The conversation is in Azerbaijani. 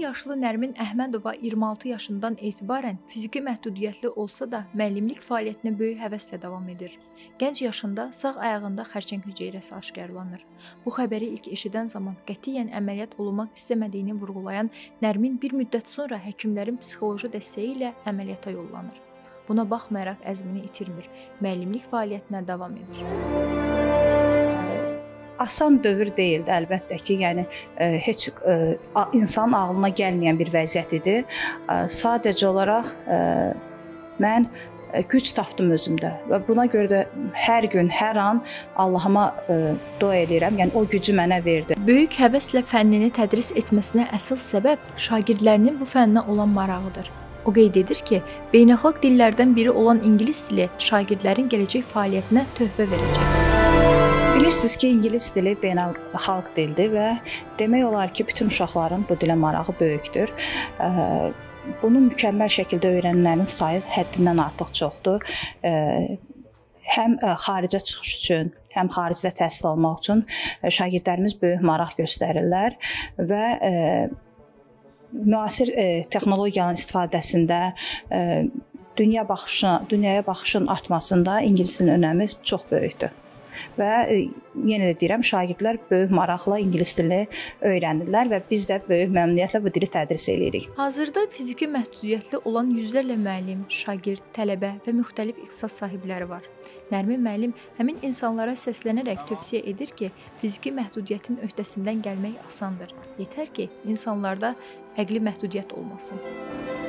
yaşlı Nərmin Əhmədova 26 yaşından etibarən fiziki məhdudiyyətli olsa da müəllimlik fəaliyyətinə böyük həvəslə davam edir. Gənc yaşında sağ ayağında xərçəng hüceyrəsi aşkarlanır. Bu xəbəri ilk eşidən zaman qətiyyən əməliyyat olunmaq istəmədiyini vurğulayan Nərmin bir müddət sonra həkimlərin psixoloji dəstəyi ilə əməliyyata yollanır. Buna baxmayaraq əzmini itirmir, müəllimlik fəaliyyətinə davam edir asan dövr deyildi əlbəttə ki, yəni e, heç e, insanın ağlına gəlməyən bir vəziyyət idi. Ə, sadəcə olaraq mən güc tapdım özümdə və buna görə də hər gün, hər an Allahıma dua edirəm. Yəni o gücü mənə verdi. Böyük həvəslə fənnini tədris etməsinə əsas səbəb şagirdlərinin bu fənnə olan marağıdır. O qeyd edir ki, beynəlxalq dillərdən biri olan ingilis dili şagirdlərin gələcək fəaliyyətinə töhfə verəcək. Bilirsiniz ki, ingilis dili beynəlxalq dildir və demək olar ki, bütün uşaqların bu dilə marağı böyükdür. Bunu mükəmməl şəkildə öyrənənlərin sayı həddindən artıq çoxdur. Həm xaricə çıxış üçün, həm xaricdə təhsil almaq üçün şagirdlərimiz böyük maraq göstərirlər və müasir texnologiyanın istifadəsində dünya baxışına, dünyaya baxışın artmasında ingilis dilinin önəmi çox böyükdür və e, yenə də deyirəm, şagirdlər böyük maraqla ingilis dilini öyrənirlər və biz də böyük məmnuniyyətlə bu dili tədris eləyirik. Hazırda fiziki məhdudiyyətli olan yüzlərlə müəllim, şagird, tələbə və müxtəlif ixtisas sahibləri var. Nərmin müəllim həmin insanlara səslənərək tövsiyə edir ki, fiziki məhdudiyyətin öhdəsindən gəlmək asandır. Yetər ki, insanlarda əqli məhdudiyyət olmasın.